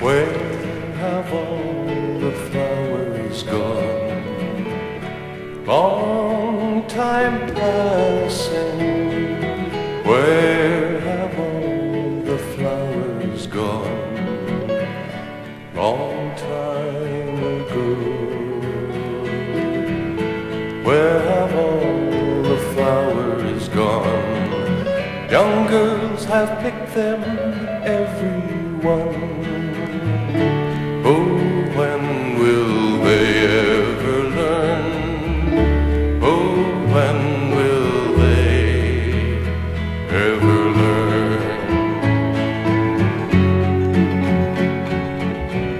Where have all the flowers gone? Long time passing. Where have all the flowers gone? Long time ago. Where flowers gone? Young girls have picked them, every one. Oh, when will they ever learn? Oh, when will they ever learn?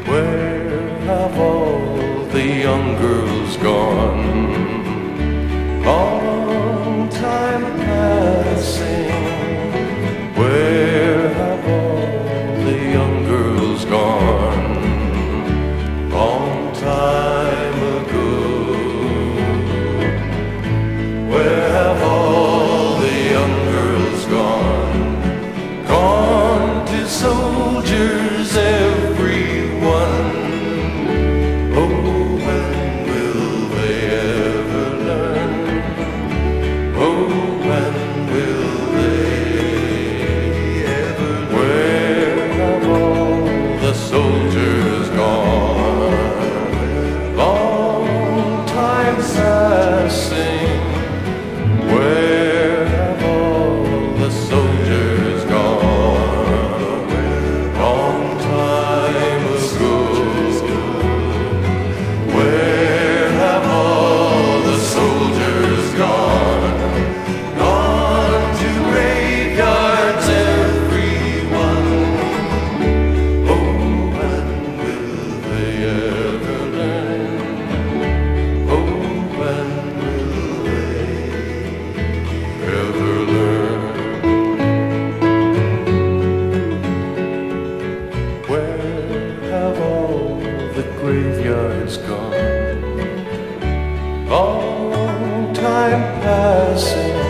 Where have all the young girls gone? Long Where have all the young girls gone? Gone to soldiers, the graveyard is gone. Long time passing.